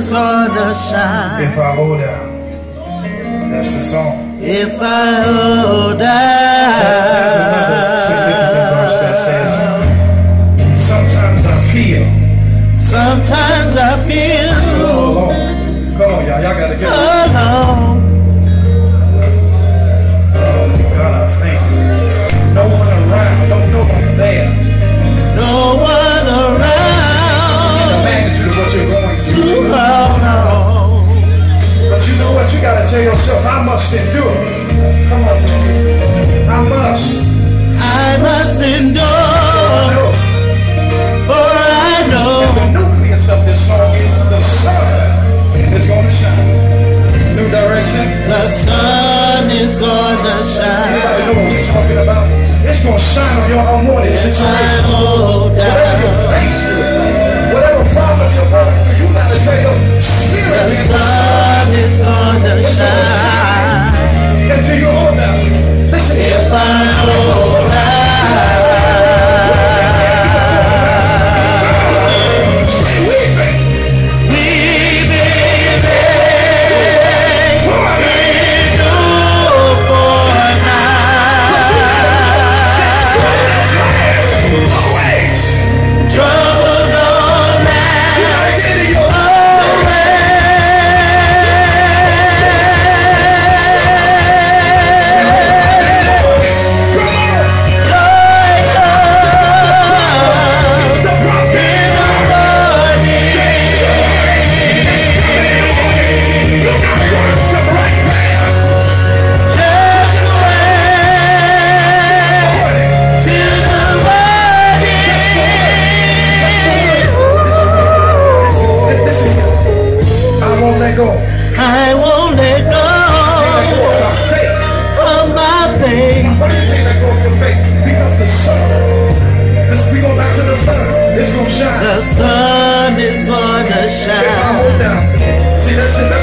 is gonna shine. If I hold out, that's the song. If I hold out. tell yourself, I must endure. Come on. I must. I must endure. For I know. And the nucleus of this song is the sun is going to shine. New direction. The sun is going to shine. Anybody know what I'm talking about? It's going to shine on your unwanted situation. Whatever you're faced with.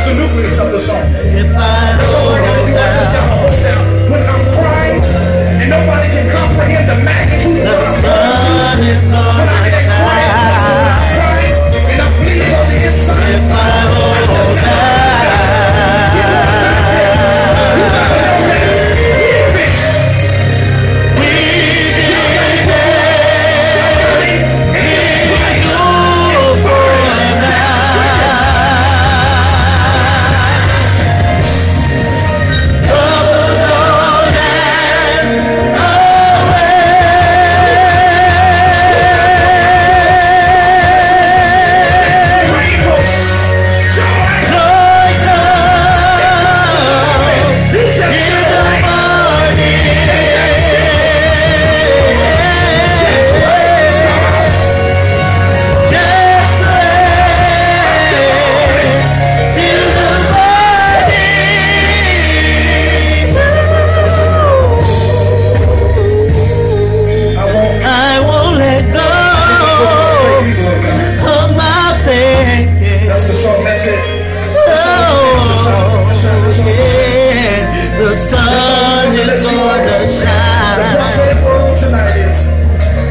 the nucleus of the song. If I know that.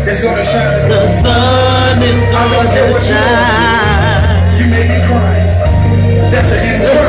It's gonna shine. The sun is gonna shine. You made me cry. That's a hymn.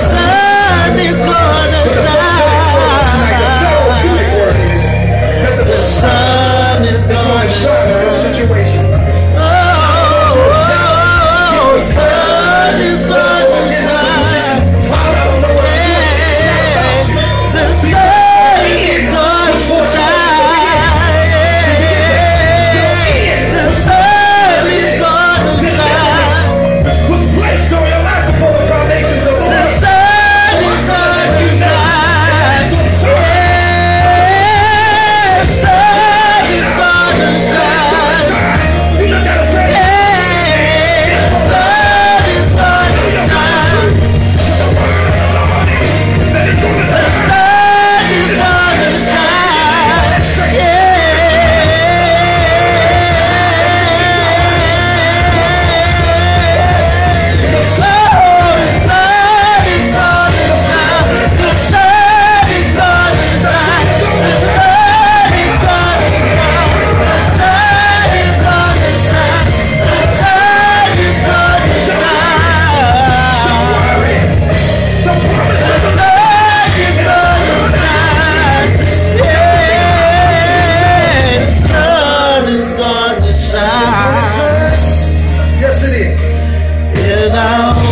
now.